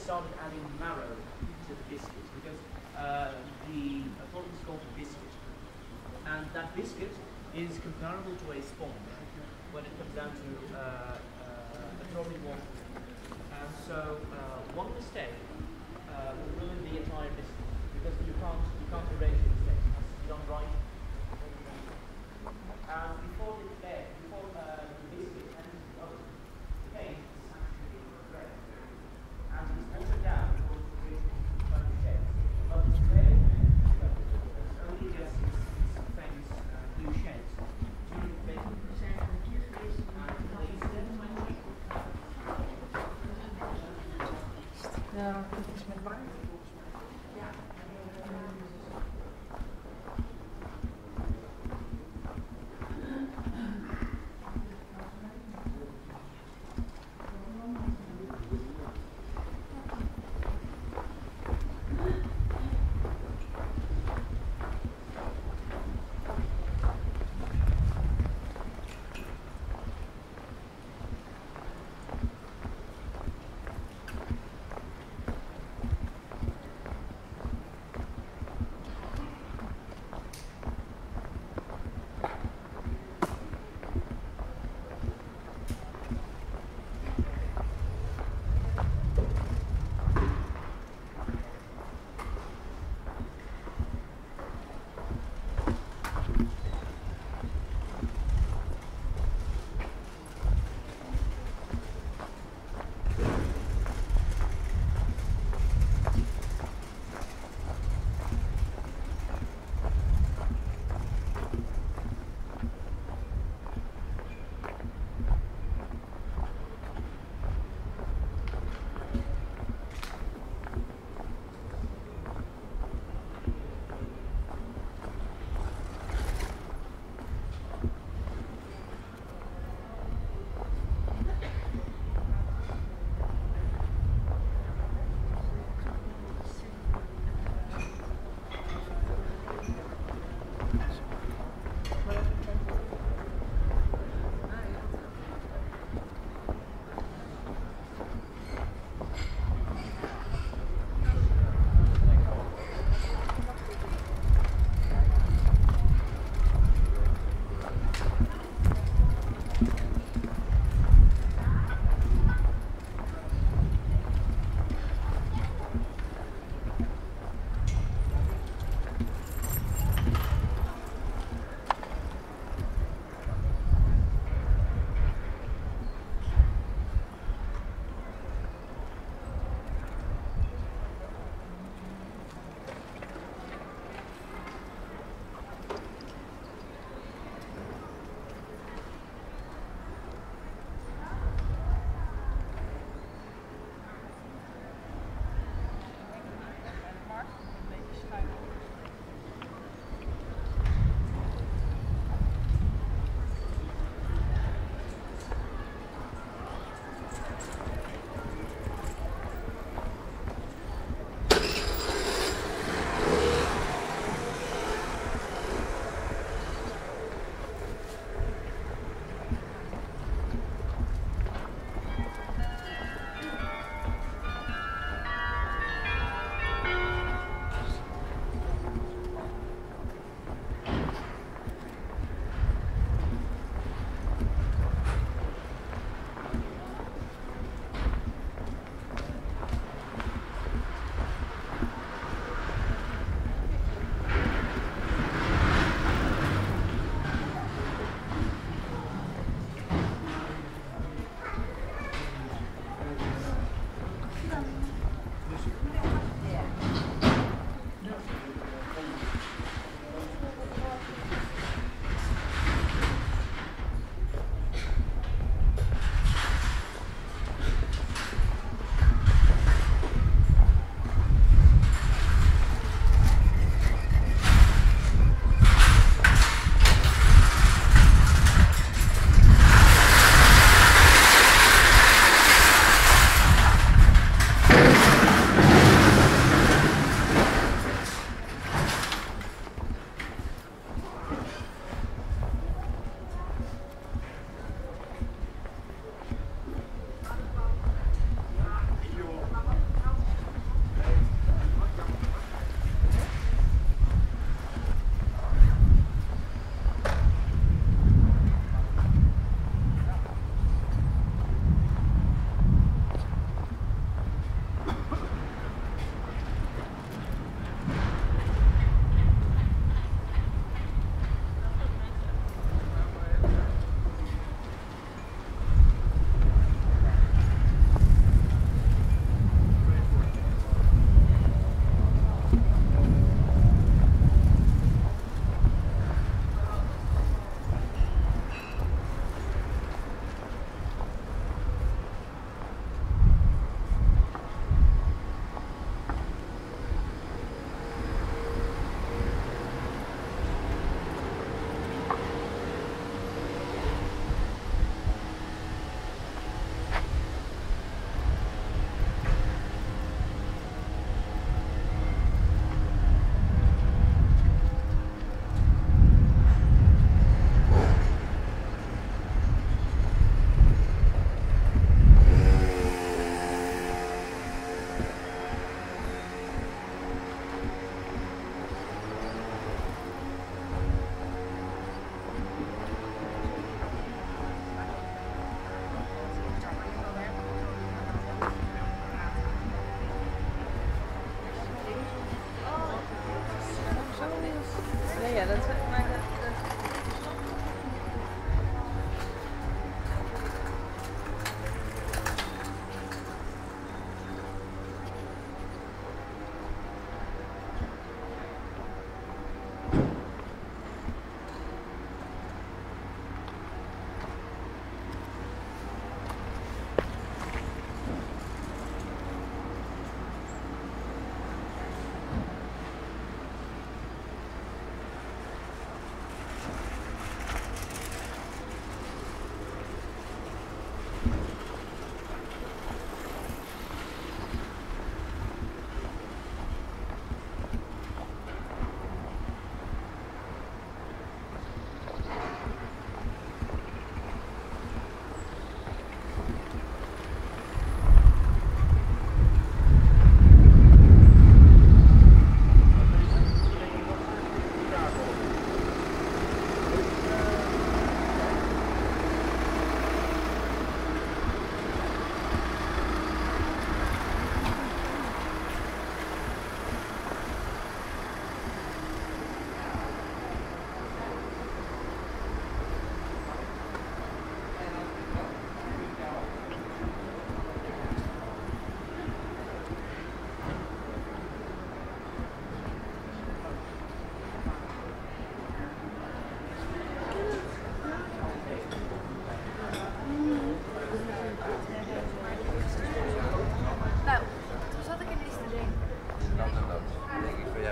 started adding marrow to the biscuit because uh, the problem is called biscuit. And that biscuit is comparable to a sponge when it comes down to uh, uh, absorbing water. And so uh, one mistake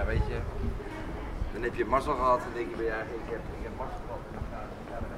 weet je, dan heb je mazzel gehad en denk je bij ja, ik heb, ik heb mazzel gehad.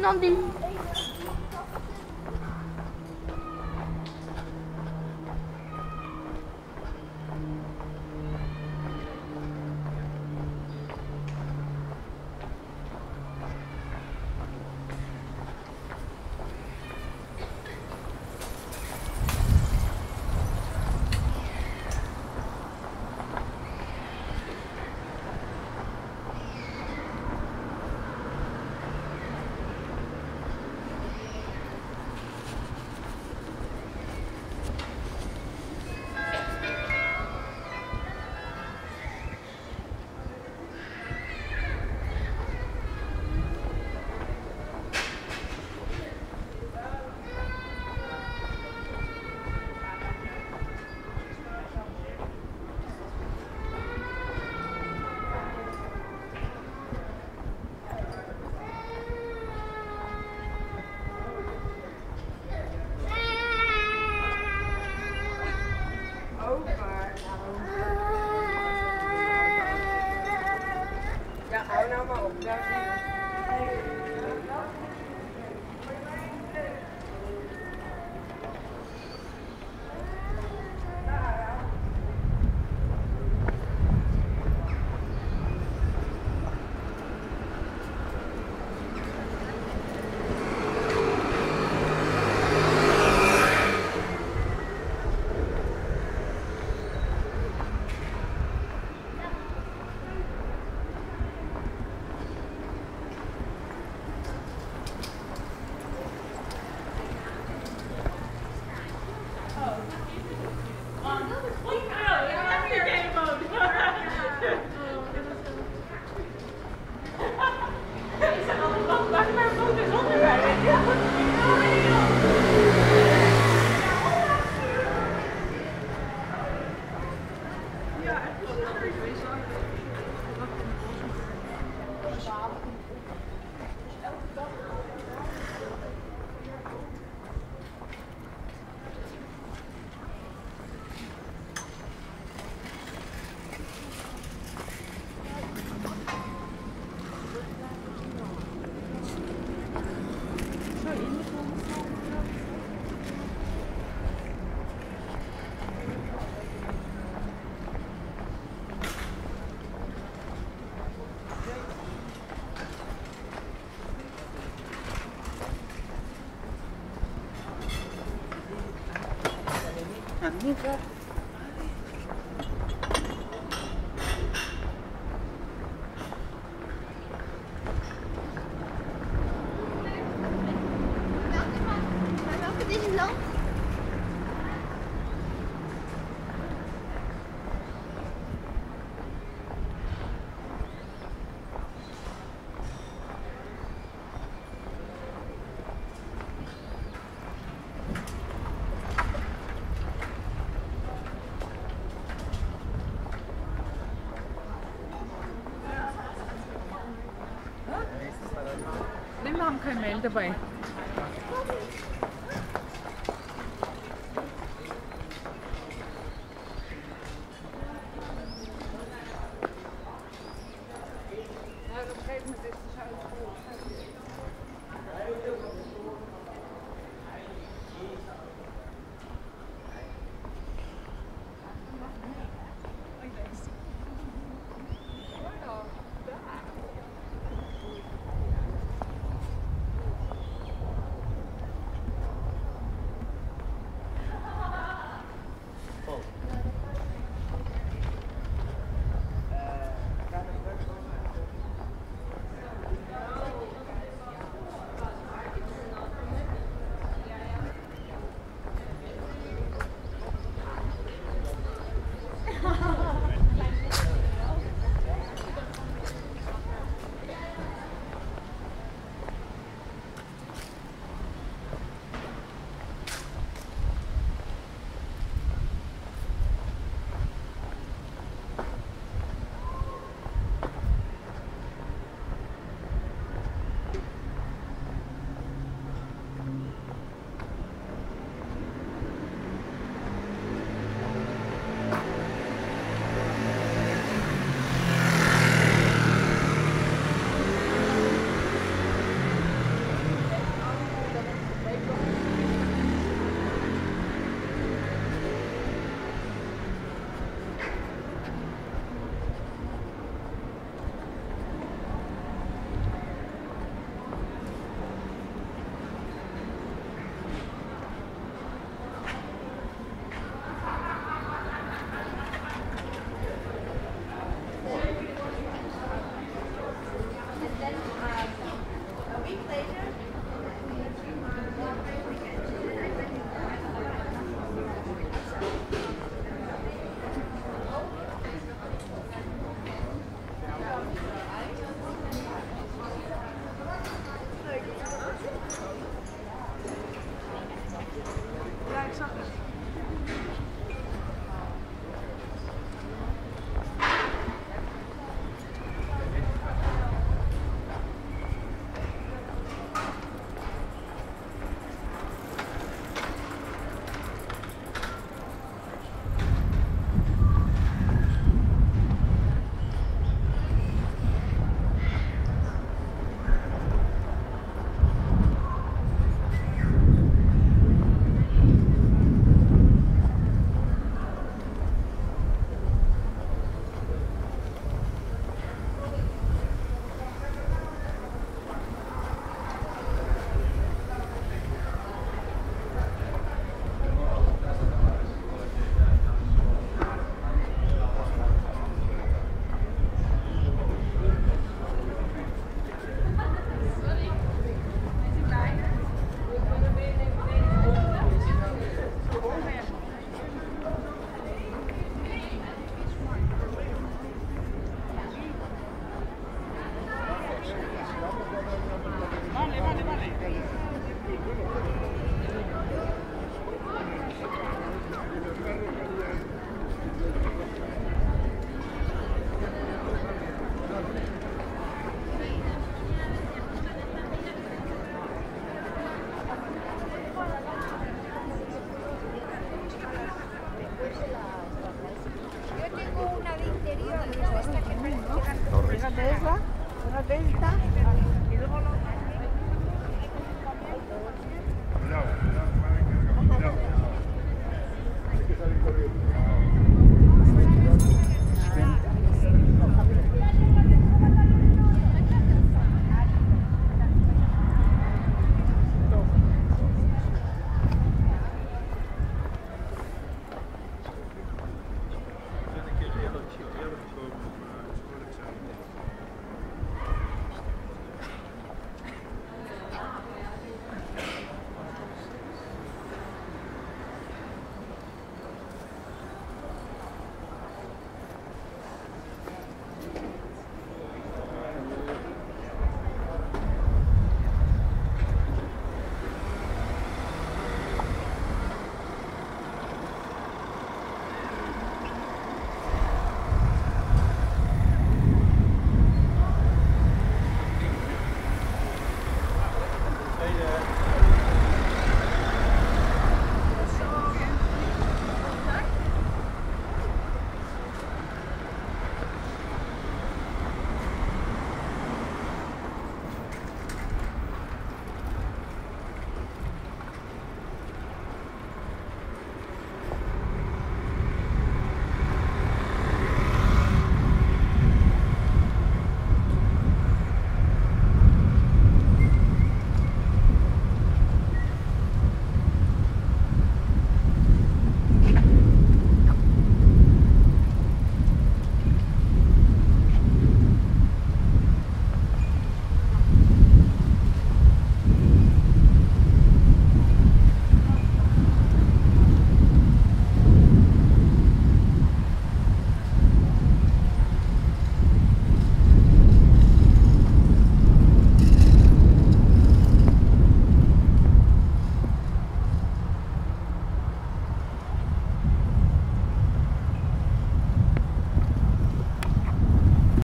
nom des 你说 vermelho também.